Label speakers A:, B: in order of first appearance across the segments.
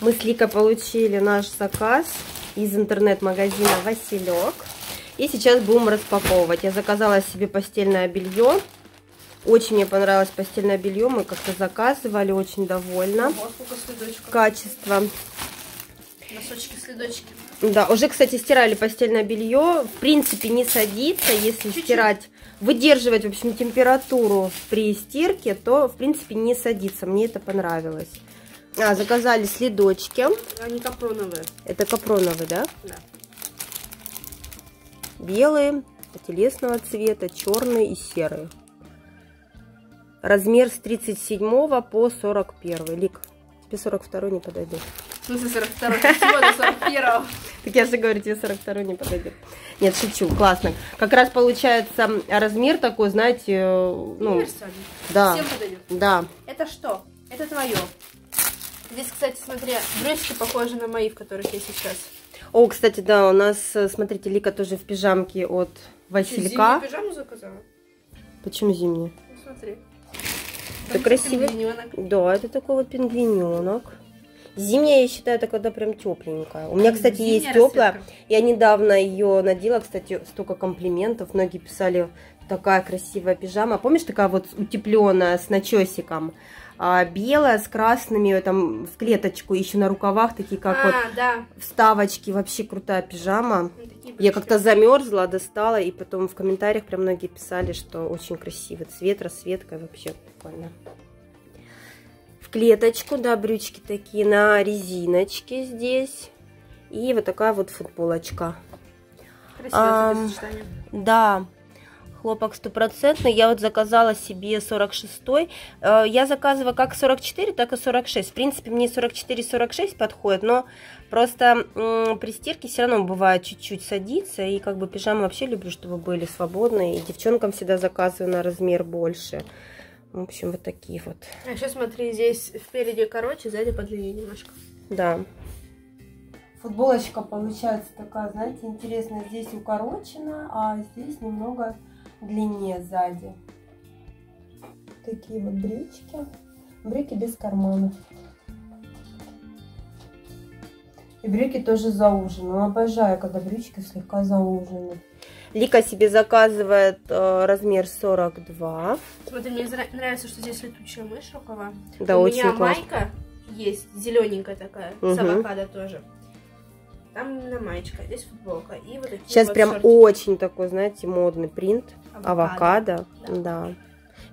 A: Мы с Ликой получили наш заказ из интернет-магазина Василек. И сейчас будем распаковывать. Я заказала себе постельное белье. Очень мне понравилось постельное белье. Мы как-то заказывали, очень довольна. Качество.
B: Носочки, следочки.
A: Да, уже, кстати, стирали постельное белье. В принципе, не садится, если
B: Чуть-чуть.
A: стирать, выдерживать, в общем, температуру при стирке, то, в принципе, не садится. Мне это понравилось. А, заказали следочки.
B: Они капроновые.
A: Это капроновые, да?
B: Да.
A: Белые, телесного цвета, черные и серые. Размер с 37 по 41. Лик, тебе 42 не подойдет.
B: Смысле 42 Всего до 41
A: Так я же говорю, тебе 42 не подойдет. Нет, шучу, классно. Как раз получается размер такой, знаете, э, ну, да,
B: Всем подойдет.
A: да.
B: Это что? Это твое. Здесь, кстати, смотри, брючки похожи на мои, в которых я сейчас.
A: О, кстати, да, у нас, э, смотрите, Лика тоже в пижамке от Василька.
B: Зимнюю пижаму заказала?
A: Почему зимняя?
B: Ну, смотри.
A: Это
B: Там пингвинёнок.
A: Да, это такой вот пингвиненок. Зимняя, я считаю, это когда прям тепленькая. У меня, кстати,
B: Зимняя
A: есть теплая.
B: расцветка.
A: Я недавно ее надела, кстати, столько комплиментов. Многие писали, такая красивая пижама. Помнишь, такая вот утепленная с начесиком? А, белая с красными, там в клеточку, еще на рукавах, такие как
B: а,
A: вот
B: да.
A: вставочки. Вообще крутая пижама.
B: Такие
A: Я как-то замерзла, достала, и потом в комментариях прям многие писали, что очень красивый цвет, расцветка, вообще прикольно. В клеточку, да, брючки такие на резиночке здесь. И вот такая вот футболочка.
B: Красивое
A: Ам,
B: сочетание.
A: Да, хлопок стопроцентный. Я вот заказала себе 46-й. Э, Я заказываю как 44, так и 46. В принципе, мне 44-46 подходит, но просто при стирке все равно бывает чуть-чуть садится. И как бы пижамы вообще люблю, чтобы были свободные. И девчонкам всегда заказываю на размер больше. В общем, вот такие вот.
B: А еще смотри, здесь впереди короче, сзади подлиннее немножко.
A: Да. Футболочка получается такая, знаете, интересная. Здесь укорочена, а здесь немного длиннее сзади. Такие вот брючки. Брюки без карманов. И брюки тоже заужены. Обожаю, когда брючки слегка заужены. Лика себе заказывает э, размер 42.
B: Смотри, мне нравится, что здесь летучая мышь рукава.
A: Да,
B: У
A: очень
B: меня
A: классно.
B: майка есть, зелененькая такая, с
A: Мгм.
B: авокадо тоже. Там именно маечка, здесь футболка. И вот такие
A: Сейчас
B: вот
A: прям
B: шортики.
A: очень такой, знаете, модный принт.
B: Авокадо.
A: Авокадо,
B: Да.
A: да.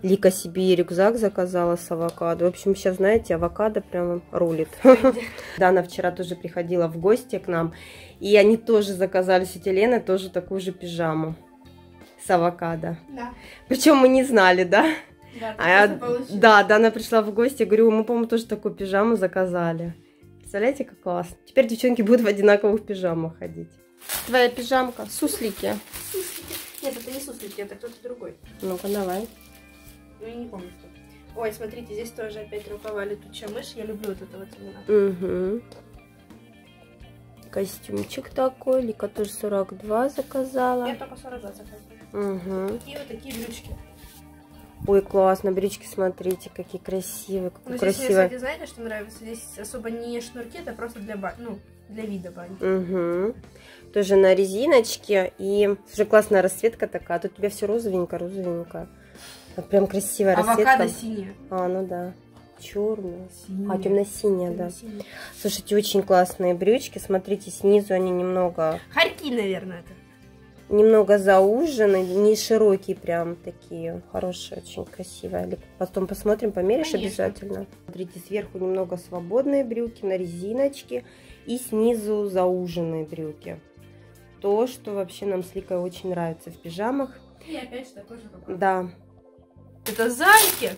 A: Лика себе рюкзак заказала с авокадо. В общем, сейчас, знаете, авокадо прям рулит. Дана вчера тоже приходила в гости к нам, и они тоже заказали с тетей Леной тоже такую же пижаму с авокадо.
B: Да,
A: Причем мы не знали, да?
B: да,
A: А я-
B: получилось.
A: да, Дана пришла в гости, говорю, мы, по-моему, тоже такую пижаму заказали. Представляете, как классно. Теперь девчонки будут в одинаковых пижамах ходить. Твоя пижамка, суслики.
B: Нет, это не суслики, это кто-то другой.
A: Ну-ка, давай.
B: Ну, я не помню, кто. Ой, смотрите, здесь тоже опять рукава летучая мышь. Я люблю вот это вот именно.
A: Угу. Костюмчик такой. Лика тоже 42 заказала.
B: Я только 42 заказываю.
A: Угу.
B: И вот такие брючки.
A: Ой, классно. Брючки, смотрите, какие красивые.
B: Ну,
A: Какой
B: здесь мне,
A: красивый.
B: кстати, знаете, что нравится? Здесь особо не шнурки, это просто для, ба- ну, для вида бани.
A: Угу. Тоже на резиночке. И уже классная расцветка такая. Тут у тебя все розовенько, розовенько. Вот прям красивая
B: Авокадо
A: расцветка.
B: синяя.
A: А, ну да. Черная.
B: Синяя.
A: А, темно-синяя, да.
B: Темно-синяя.
A: Слушайте, очень классные брючки. Смотрите, снизу они немного
B: Хорьки, наверное, это.
A: Немного заужены, не широкие прям такие, хорошие, очень красивые. Потом посмотрим, померишь
B: Конечно.
A: обязательно. Смотрите, сверху немного свободные брюки на резиночке и снизу зауженные брюки. То, что вообще нам с Ликой очень нравится в пижамах.
B: И опять же такой же рукав.
A: Да,
B: Это зайки.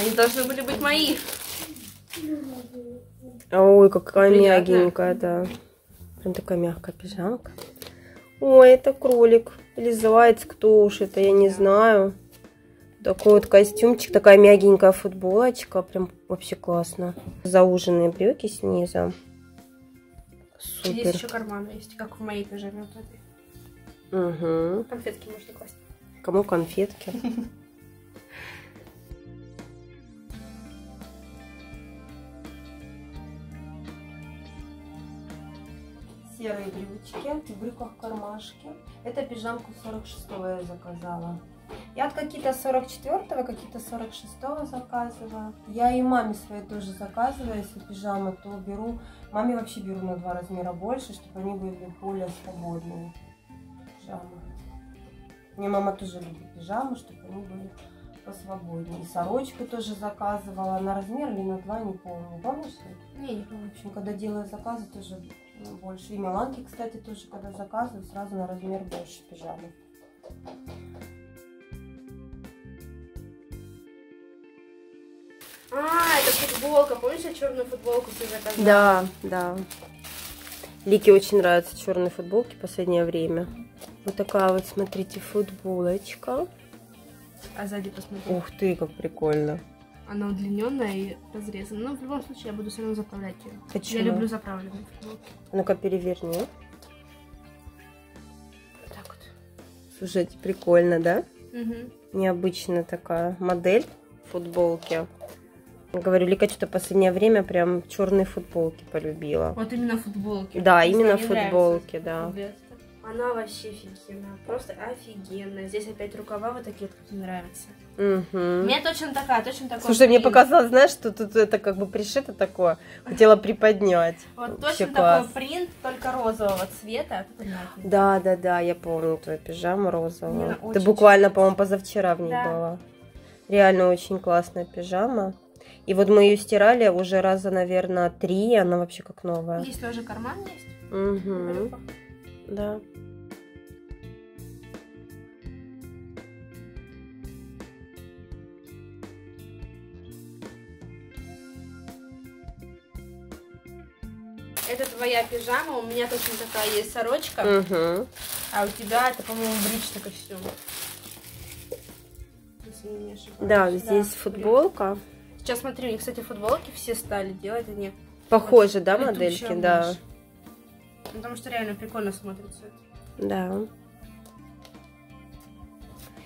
B: Они должны были быть мои.
A: ой, какая
B: Приятно.
A: мягенькая, да. Прям такая мягкая пижамка. Ой, это кролик или заяц, кто уж это, я не знаю. Такой вот костюмчик, такая мягенькая футболочка, прям вообще классно. Зауженные брюки снизу.
B: И Здесь
A: Супер.
B: еще карманы есть, как в моей пижаме.
A: Угу.
B: Конфетки можно класть.
A: Кому конфетки? серые брючки, в брюках кармашки. Это пижамку 46 я заказала. Я какие-то 44-го, какие-то 46-го заказываю. Я и маме своей тоже заказываю, если пижамы, то беру. Маме вообще беру на два размера больше, чтобы они были более свободные. Пижамы. Мне мама тоже любит пижамы, чтобы они были посвободнее. И сорочку тоже заказывала на размер или на два, не помню. Помнишь?
B: Не, не помню.
A: В общем, когда делаю заказы, тоже ну, больше. И Миланки, кстати, тоже, когда заказываю, сразу на размер больше пижамы.
B: А, это футболка. Помнишь, я черную футболку себе заказала?
A: Да, да. Лике очень нравятся черные футболки в последнее время. Вот такая вот, смотрите, футболочка.
B: А сзади посмотри.
A: Ух ты, как прикольно.
B: Она удлиненная и разрезана. Но в любом случае я буду все равно заправлять ее.
A: Почему?
B: Я люблю заправленные футболки.
A: Ну-ка, переверни.
B: Вот так вот.
A: Слушайте, прикольно, да?
B: Угу.
A: Необычная такая модель футболки. Говорю, Лика что-то последнее время прям черные футболки полюбила.
B: Вот именно футболки.
A: Да,
B: Если
A: именно футболки,
B: нравится,
A: да.
B: Она вообще офигенная. Просто офигенная. Здесь опять рукава вот такие, вот, как мне нравятся.
A: Мгм.
B: Мне точно такая, точно такая.
A: Слушай, мне показалось, знаешь, что тут это как бы пришито такое. Хотела приподнять.
B: Вот точно такой принт, только розового цвета.
A: Да, да, да, я помню твою пижаму розовую. Ты буквально, по-моему, позавчера в ней была. Реально очень классная пижама. И вот мы ее стирали уже раза, наверное, три, она вообще как новая.
B: Здесь тоже карман есть.
A: Угу. Да.
B: Это твоя пижама, у меня точно такая есть сорочка,
A: Угу.
B: а у тебя это, по-моему, брючный костюм.
A: Да, здесь
B: брючный.
A: футболка.
B: Сейчас смотри, у них, кстати, футболки все стали делать, они
A: Похожи, да,
B: летучая
A: модельки? Да.
B: мышь. Ну, Потому что реально прикольно смотрится.
A: Да.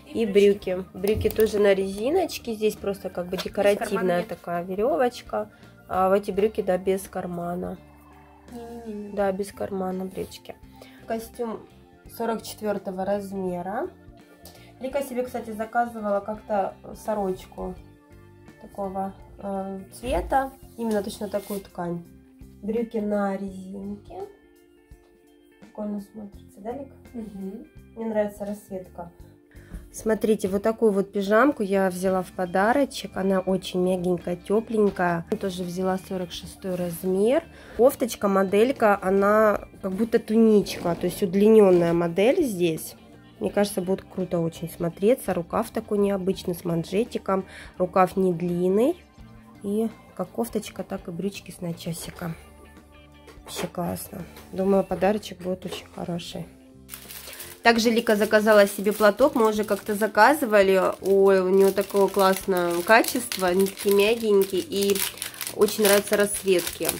A: И брюки. Брюки тоже на резиночке. Здесь просто как бы декоративная такая веревочка. А в эти брюки, да, без кармана.
B: Не-не-не.
A: Да, без кармана брючки. Костюм 44 размера. Лика себе, кстати, заказывала как-то сорочку такого э, цвета. Именно точно такую ткань. Брюки на резинке. Прикольно смотрится, да, Лика?
B: Мгм.
A: Мне нравится расцветка. Смотрите, вот такую вот пижамку я взяла в подарочек. Она очень мягенькая, тепленькая. Тоже взяла 46 размер. Кофточка, моделька, она как будто туничка, то есть удлиненная модель здесь. Мне кажется, будет круто очень смотреться. Рукав такой необычный, с манжетиком. Рукав не длинный. И как кофточка, так и брючки с начесиком. Вообще классно. Думаю, подарочек будет очень хороший. Также Лика заказала себе платок, мы уже как-то заказывали. Ой, у нее такого классного качества, они такие мягенькие и очень нравятся расцветки.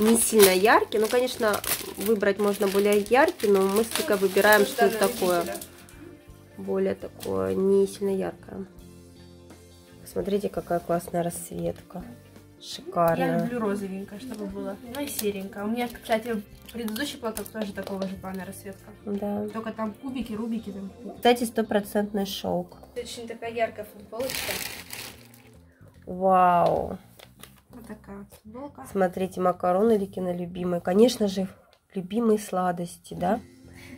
A: Не сильно яркий, ну, конечно, выбрать можно более яркий, но мы с Ликой выбираем что-то такое, более такое, не сильно яркое. Смотрите, какая классная расцветка.
B: Я
A: Шикарная.
B: люблю розовенькое, чтобы было. Ну и серенькое. У меня, кстати, предыдущий платок тоже такого же плана расцветка.
A: Да.
B: Только там кубики, рубики. Там.
A: Кстати, стопроцентный шелк.
B: Очень такая яркая футболочка.
A: Вау.
B: Вот такая вот футболка.
A: Смотрите, макароны Ликина любимые. Конечно же, любимые сладости, да?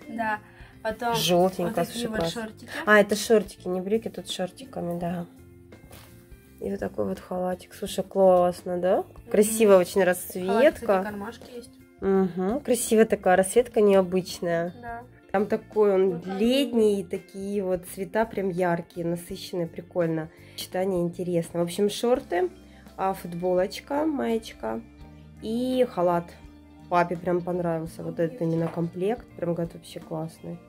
B: Да. Потом
A: Желтенько,
B: вот такие вот шортики.
A: А, это шортики, не брюки, тут шортиками, да. И вот такой вот халатик. Слушай, классно, да? Красиво очень
B: Халат, кстати,
A: расцветка.
B: кармашки есть.
A: Угу. Красивая такая расцветка, необычная.
B: Да.
A: Там такой он
B: Вот
A: летний, и такие вот цвета прям яркие, насыщенные, прикольно. Читание интересно. В общем, шорты, а, футболочка, маечка и халат. Папе прям понравился вот этот именно комплект. Прям говорит, вообще классный.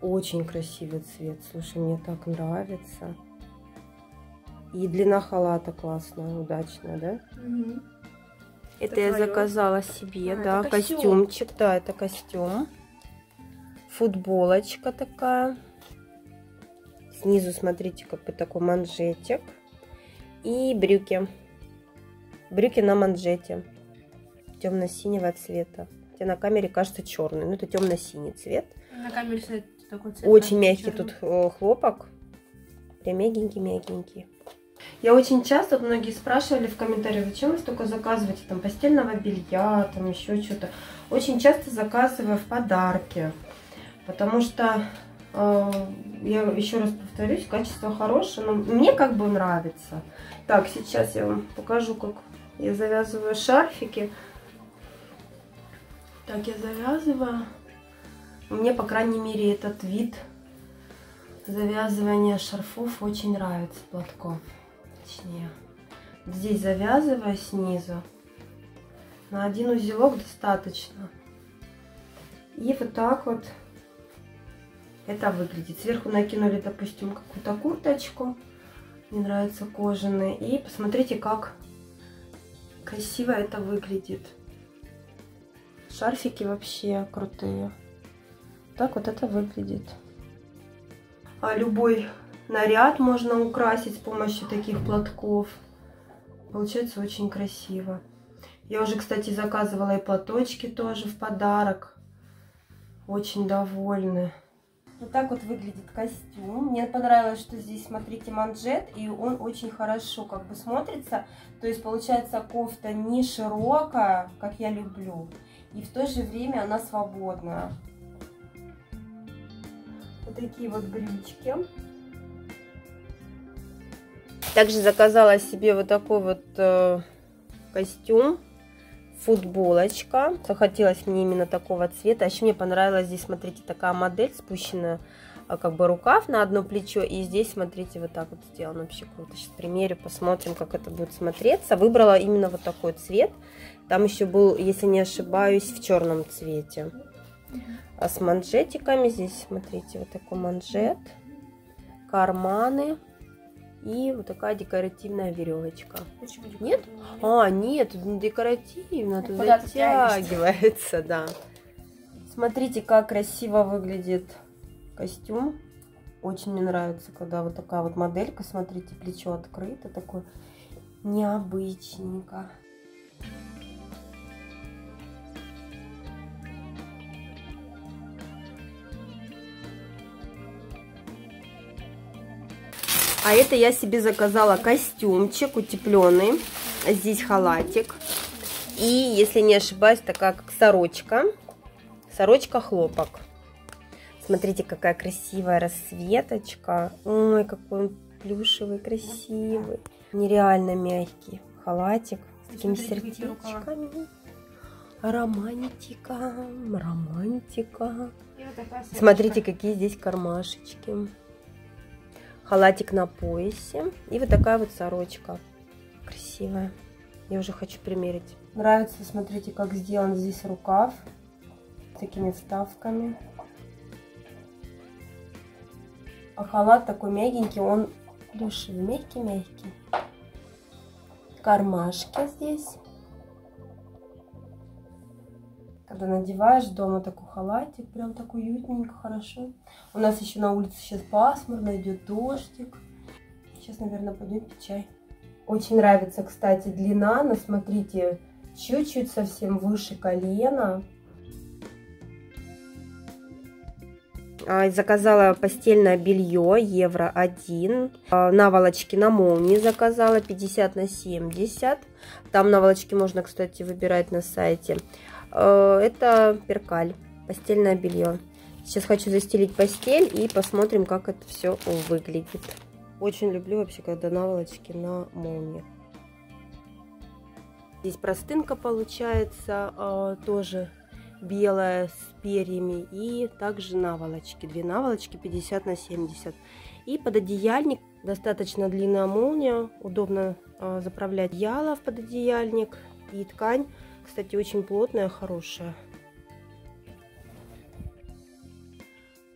A: Очень красивый цвет. Слушай, мне так нравится. И длина халата классная, удачная, да?
B: Мгм.
A: Это,
B: Это
A: я заказала себе,
B: А,
A: да,
B: это костюм.
A: костюмчик, да, это костюм. Футболочка такая. Снизу, смотрите, как бы такой манжетик. И брюки. Брюки на манжете. темно-синего цвета. Хотя на камере кажется черный, но это темно-синий цвет.
B: На камере такой цвет.
A: Очень мягкий черный. тут э, хлопок. Прям мягенький-мягенький. Я очень часто, многие спрашивали в комментариях, зачем вы столько заказываете там постельного белья, там еще что-то. Очень часто заказываю в подарки, потому что, э, я еще раз повторюсь, качество хорошее, но мне как бы нравится. Так, сейчас я вам покажу, как я завязываю шарфики. Так, я завязываю. Мне, по крайней мере, этот вид завязывания шарфов очень нравится, платков точнее. Здесь завязываю снизу. На один узелок достаточно. И вот так вот это выглядит. Сверху накинули, допустим, какую-то курточку. Мне нравится кожаная. И посмотрите, как красиво это выглядит. Шарфики вообще крутые. Так вот это выглядит. А любой наряд можно украсить с помощью таких платков. Получается очень красиво. Я уже, кстати, заказывала и платочки тоже в подарок. Очень довольны. Вот так вот выглядит костюм. Мне понравилось, что здесь, смотрите, манжет, и он очень хорошо как бы смотрится. То есть, получается, кофта не широкая, как я люблю, и в то же время она свободная. Вот такие вот брючки. Также заказала себе вот такой вот э, костюм, футболочка. Захотелось мне именно такого цвета. Еще мне понравилась здесь, смотрите, такая модель спущенная, а, как бы рукав на одно плечо. И здесь, смотрите, вот так вот сделано. Вообще круто. Сейчас примерю, посмотрим, как это будет смотреться. Выбрала именно вот такой цвет. Там еще был, если не ошибаюсь, в черном цвете. А с манжетиками здесь, смотрите, вот такой манжет. Карманы. И вот такая декоративная веревочка.
B: Почему
A: нет? А, нет, тут не декоративно, тут затягивается, да. Смотрите, как красиво выглядит костюм. Очень мне нравится, когда вот такая вот моделька, смотрите, плечо открыто, такое необычненько. А это я себе заказала костюмчик утепленный. Здесь халатик. И, если не ошибаюсь, такая как сорочка. Сорочка хлопок. Смотрите, какая красивая расцветочка. Ой, какой он плюшевый, красивый. Нереально мягкий халатик с такими сердечками. Романтика, романтика. Смотрите, какие здесь кармашечки халатик на поясе и вот такая вот сорочка. Красивая. Я уже хочу примерить. Нравится, смотрите, как сделан здесь рукав. С такими вставками. А халат такой мягенький, он плюшевый, мягкий-мягкий. Кармашки здесь. Когда надеваешь дома такой халатик, прям так уютненько, хорошо. У нас еще на улице сейчас пасмурно, идет дождик. Сейчас, наверное, пойду пить чай. Очень нравится, кстати, длина, но смотрите, чуть-чуть совсем выше колена. А, заказала постельное белье, евро 1. А, наволочки на молнии заказала, 50 на 70. Там наволочки можно, кстати, выбирать на сайте. Э, это перкаль, постельное белье. Сейчас хочу застелить постель и посмотрим, как это все выглядит. Очень люблю вообще, когда наволочки на молниях. Здесь простынка получается, э, тоже белая с перьями. И также наволочки. Две наволочки 50 на 70. И пододеяльник. Достаточно длинная молния. Удобно э, заправлять яла в пододеяльник. И ткань кстати, очень плотная, хорошая.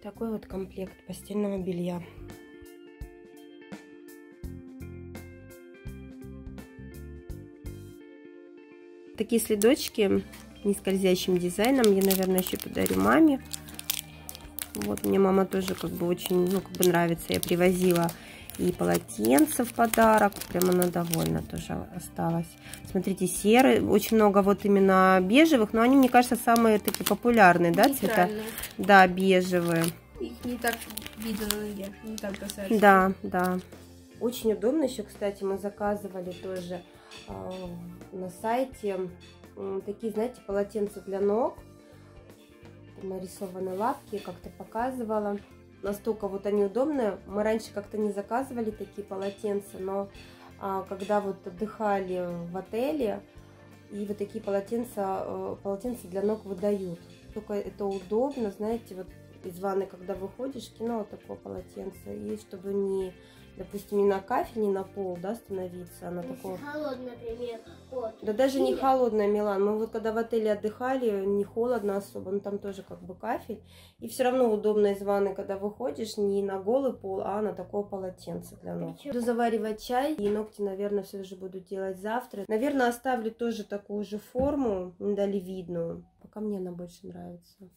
A: Такой вот комплект постельного белья. Такие следочки не скользящим дизайном. Я, наверное, еще подарю маме. Вот, мне мама тоже как бы очень, ну, как бы нравится. Я привозила И полотенце в подарок. Прям она довольна тоже осталась. Смотрите, серый. Очень много вот именно бежевых. Но они, мне кажется, самые такие популярные, да, цвета? Да, бежевые.
B: Их не так видно на ноге, не так бросаешь.
A: Да, да. Очень удобно еще, кстати, мы заказывали тоже э, на сайте э, такие, знаете, полотенца для ног. Нарисованы лапки, как-то показывала. Настолько вот они удобные. Мы раньше как-то не заказывали такие полотенца, но э, когда вот отдыхали в отеле, и вот такие полотенца, э, полотенца для ног выдают. Только это удобно, знаете, вот из ванны, когда выходишь, кинула такое полотенце, и чтобы не допустим, не на кафель, не на пол, да, становиться, а на таком...
C: Холодно, например, вот.
A: Да даже не холодная, Милан. Мы вот когда в отеле отдыхали, не холодно особо, но там тоже как бы кафель. И все равно удобно из ванны, когда выходишь, не на голый пол, а на такое полотенце для ног. Буду заваривать чай, и ногти, наверное, все же буду делать завтра. Наверное, оставлю тоже такую же форму, миндалевидную. Пока мне она больше нравится.